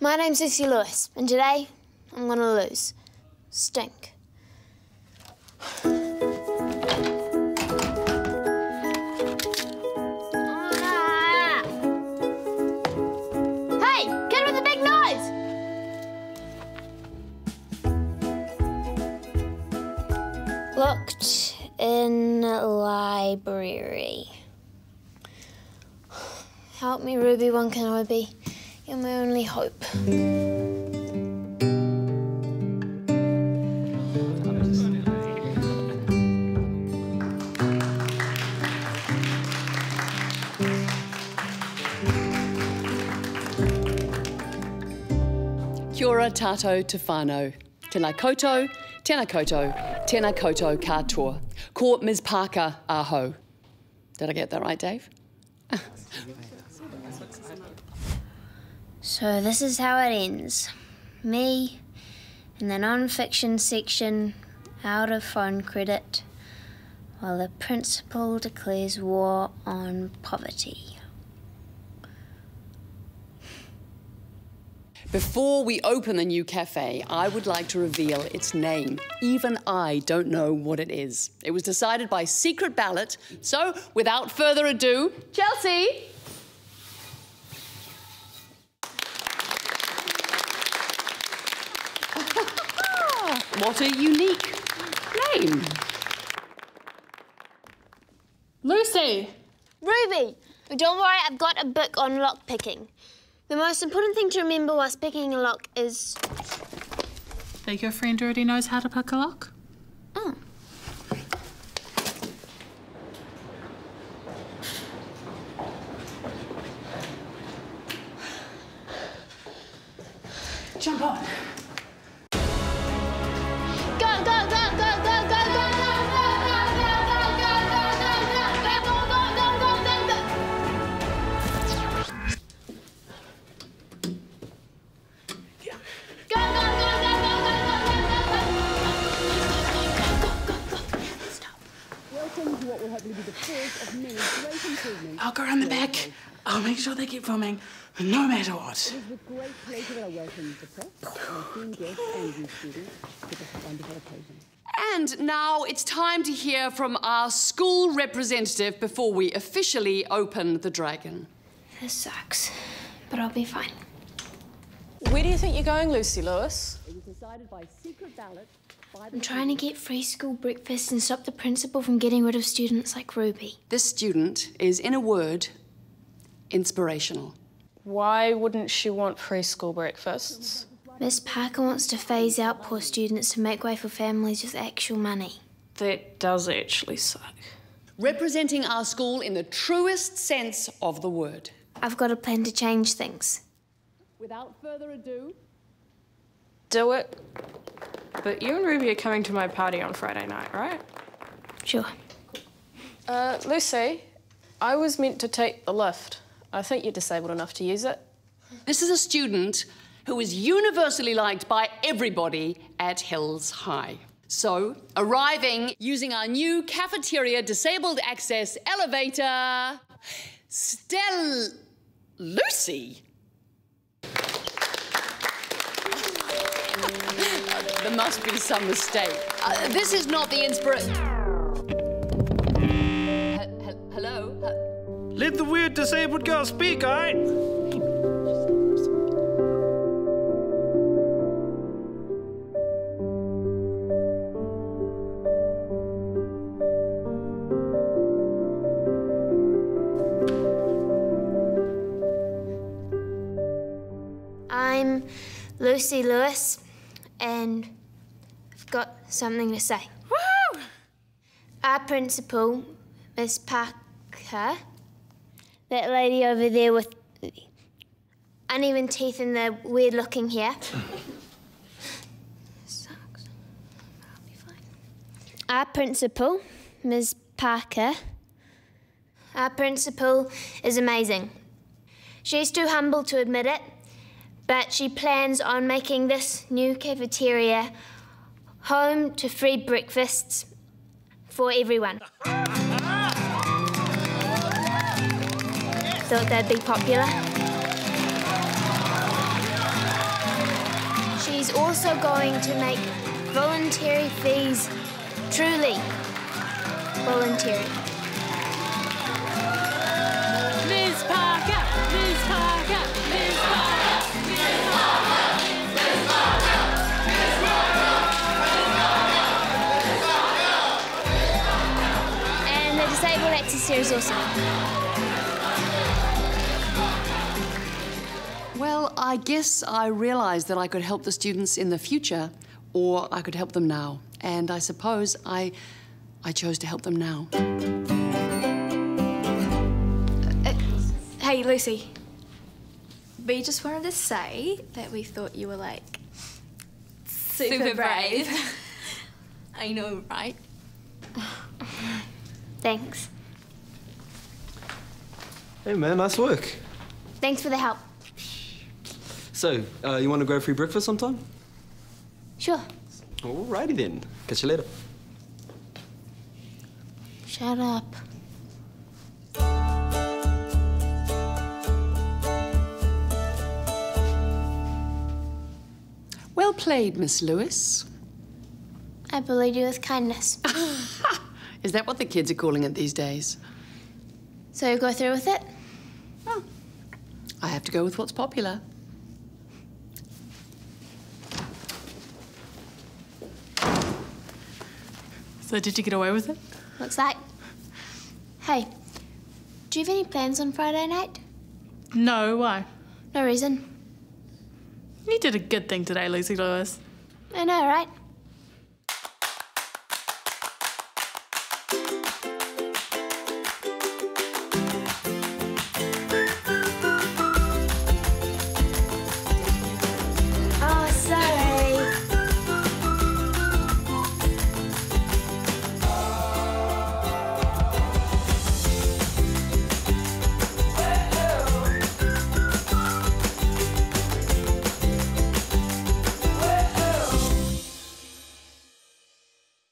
My name's Lucy Lewis, and today I'm gonna lose. Stink. Ah! The big nose! Looked in library. Help me, Ruby Wan Kenobi. You're my only hope. Kia ora tato te whānau. Tēnā koutou, tēnā koutou, tēnā koutou katoa. Ko Ms Parker aho. Did I get that right, Dave? So this is how it ends. Me in the non-fiction section out of phone credit while the principal declares war on poverty. Before we open the new cafe, I would like to reveal its name. Even I don't know what it is. It was decided by secret ballot. So, without further ado, Chelsea! What a unique name. Lucy! Ruby, don't worry, I've got a book on lock picking. The most important thing to remember whilst picking a lock is Think your friend already knows how to pick a lock? oh, Jump on. I'll go around the back. I'll make sure they keep filming, no matter what. It is with great pleasure that I welcome the press, my esteemed guests and you students to this wonderful occasion. And now it's time to hear from our school representative before we officially open the dragon. This sucks, but I'll be fine. Where do you think you're going, Lucy Lewis? It was decided by secret ballot by the I'm trying to get free school breakfast and stop the principal from getting rid of students like Ruby. This student is, in a word, inspirational. Why wouldn't she want free school breakfasts? Miss Parker wants to phase out poor students to make way for families with actual money. That does actually suck. Representing our school in the truest sense of the word. I've got a plan to change things. Without further ado, Do it. But you and Ruby are coming to my party on Friday night, right? Sure. Uh, Lucy, I was meant to take the lift. I think you're disabled enough to use it. This is a student who is universally liked by everybody at Hills High. So, arriving using our new cafeteria disabled access elevator, Stel Lucy. There must be some mistake. Uh, this is not the inspiration. hello? Let the weird disabled girl speak, alright? I'm Lucy Lewis, and I've got something to say. Woo! Our principal, Miss Parker, that lady over there with uneven teeth and the weird looking hair. Sucks. I'll be fine. Our principal, Ms. Parker, our principal is amazing. She's too humble to admit it, but she plans on making this new cafeteria home to free breakfasts for everyone. Thought that'd be popular. She's also going to make voluntary fees truly voluntary. Disabled access series also. Well, I guess I realized that I could help the students in the future, or I could help them now. And I suppose I, I chose to help them now. Uh, hey, Lucy. We just wanted to say that we thought you were like super, brave. I know, right? Thanks. Hey man, nice work. Thanks for the help. So, uh, you want to go free breakfast sometime? Sure. Alrighty then. Catch you later. Shut up. Well played, Miss Lewis. I bullied you with kindness. Is that what the kids are calling it these days? so you go through with it? Oh. I have to go with what's popular. So did you get away with it? Looks like. Hey, do you have any plans on Friday night? No, why? No reason. You did a good thing today, Lucy Lewis. I know, right?